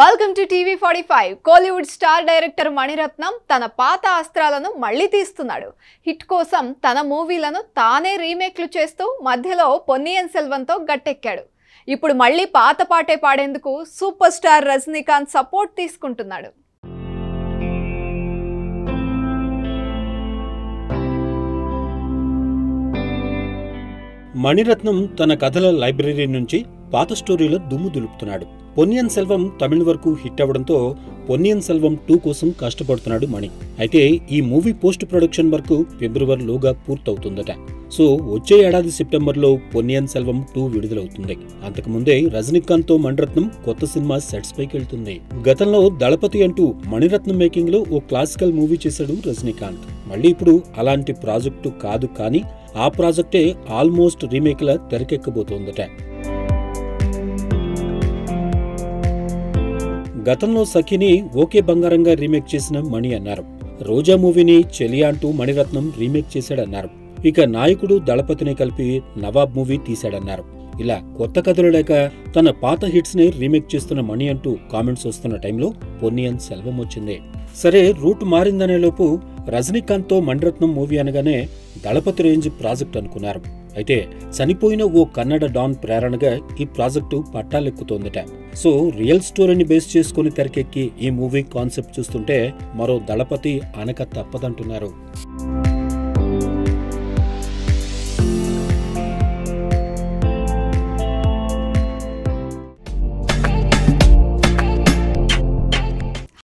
Welcome to TV forty five Kollywood star director Mani Ratnam తన పాత అస్త్రాలను మళ్ళీ తీస్తున్నాడు. హిట్ కోసం తన మూవీలను తానే రీమేక్లు చేస్తూ మధ్యలో పొన్నియన్ సెల్వంతో గట్టెక్కాడు. ఇప్పుడు మళ్ళీ పాత పాటే పాడేందుకు సూపర్ స్టార్ రజనీకాంత్ సపోర్ట్ తీసుకుంటున్నాడు. మణిరత్నం తన కథల లైబ్రరీ నుంచి పాత స్టోరీలో దుమ్ము దులుపుతున్నాడు. పొన్నియన్ సెల్వం తమిళ వరకు హిట్ అవ్వడంతో పొన్నియన్ సెల్వం టూ కోసం కష్టపడుతున్నాడు మణి. అయితే ఈ మూవీ పోస్ట్ ప్రొడక్షన్ వరకు ఫిబ్రవరిలోగా పూర్తవుతుందట. సో వచ్చే ఏడాది సెప్టెంబర్లో పొన్నియన్ సెల్వం టూ విడుదలవుతుంది. అంతకుముందే రజనీకాంత్తో మణిరత్నం కొత్త సినిమా సెట్స్ పైకి వెళ్తుంది. గతంలో దళపతి అంటూ మణిరత్నం మేకింగ్లో ఓ క్లాసికల్ మూవీ చేశాడు రజనీకాంత్. మళ్ళీ ఇప్పుడు అలాంటి ప్రాజెక్టు కాదు కానీ ఆ ప్రాజెక్టే ఆల్మోస్ట్ రీమేక్లా తెరకెక్కబోతోందట. గతంలో సఖిని ఓకే బంగారంగా రీమేక్ చేసిన మణి అన్నారు. రోజా మూవీని చెలియా అంటూ మణిరత్నం రీమేక్ చేశాడన్నారు. ఇక నాయకుడు దళపతిని కలిపి నవాబ్ మూవీ తీశాడన్నారు. ఇలా కొత్త కథలు లేక తన పాత హిట్స్ని రీమేక్ చేస్తున్న మణి అంటూ కామెంట్స్ వస్తున్న టైంలో పొన్నియన్ సెల్వం వచ్చింది. సరే రూట్ మారిందనే లోపు రజనీకాంత్తో మణిరత్నం మూవీ అనగానే దళపతి రేంజ్ ప్రాజెక్ట్ అనుకున్నారు. అయితే చనిపోయిన ఓ కన్నడ డాన్ ప్రేరణగా ఈ ప్రాజెక్టు పట్టాలెక్కుతోందట. సో రియల్ స్టోరీని బేస్ చేసుకుని తెరకెక్కి ఈ మూవీ కాన్సెప్ట్ చూస్తుంటే మరో దళపతి అనక తప్పదంటున్నారు.